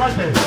Monday.